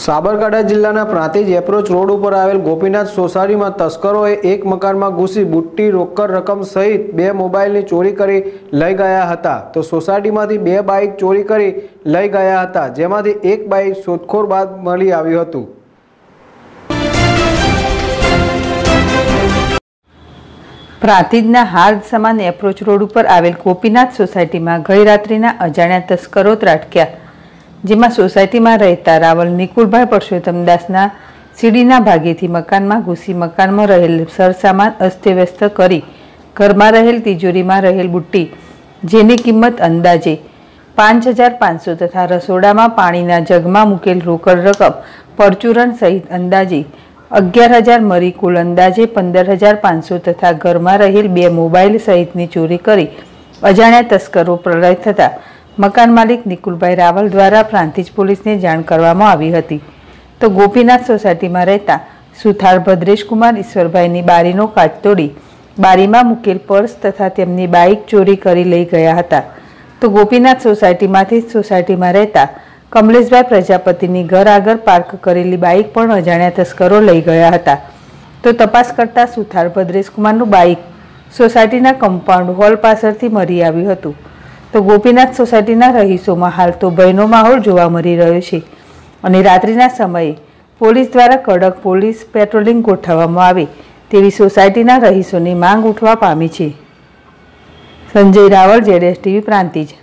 સાબરકાંઠા જિલ્લાના Prantij approach road ઉપર આવેલ ગોપીનાથ સોસાયટીમાં તસ્કરોએ એક મકાનમાં ઘૂસી બુટ્ટી રોકડ રકમ સહિત બે મોબાઈલની ચોરી કરી લઈ ગયા હતા. તો સોસાયટીમાંથી બે બાઇક ચોરી કરી લઈ ગયા હતા, જેમાંથી એક બાઇક શોધખોળ બાદ મળી આવ્યું હતું. પ્રાંતિજના હાર્દ સમાન એપ્રોચ રોડ ઉપર આવેલ ગોપીનાથ સોસાયટીમાં ગઈ રાત્રિના અજાણ્યા તસ્કરો ત્રાટક્યા. જેમાં સોસાયટીમાં રહેતા રાવલ નિકુલભાઈ પરસોત્તમ દાસના સીડીના ભાગેથી મકાનમાં ઘૂસી મકાનમાં રહેલ સરસામાન અસ્તવ્યસ્ત કરી ઘરમાં રહેલ તિજોરીમાં રહેલ બુટ્ટી, જેની કિંમત અંદાજે પાંચ હજાર પાંચસો તથા રસોડામાં પાણીના જગમાં મૂકેલ રોકડ રકમ પરચુરણ સહિત અંદાજે અગિયાર હજાર મરી કુલ અંદાજે પંદર હજાર પાંચસો તથા ઘરમાં રહેલ બે મોબાઈલ સહિતની ચોરી કરી અજાણ્યા તસ્કરો પ્રલય થતા મકાન માલિક નિકુલભાઈ રાવલ દ્વારા પ્રાંતિજ પોલીસને જાણ કરવામાં આવી હતી. તો ગોપીનાથ સોસાયટીમાં રહેતા સુથાર ભદ્રેશકુમાર ઈશ્વરભાઈની બારીનો કાચ તોડી બારીમાં મૂકેલ પર્સ તથા તેમની બાઇક ચોરી કરી લઈ ગયા હતા. તો ગોપીનાથ સોસાયટીમાંથી સોસાયટીમાં રહેતા કમલેશભાઈ પ્રજાપતિની ઘર આગળ પાર્ક કરેલી બાઇક પણ અજાણ્યા તસ્કરો લઈ ગયા હતા. તો તપાસ કરતા સુથાર ભદ્રેશકુમારનું બાઇક સોસાયટીના કમ્પાઉન્ડ હોલ પાસળથી મળી આવ્યું હતું. તો ગોપીનાથ સોસાયટીના રહીશોમાં હાલ તો ભયનો માહોલ જોવા મળી રહ્યો છે. અને રાત્રિના સમયે પોલીસ દ્વારા કડક પોલીસ પેટ્રોલિંગ ગોઠવવામાં આવે તેવી સોસાયટીના રહીશોની માંગ ઉઠવા પામી છે. સંજય રાવળ જેડેસ ટીવી, પ્રાંતિજ.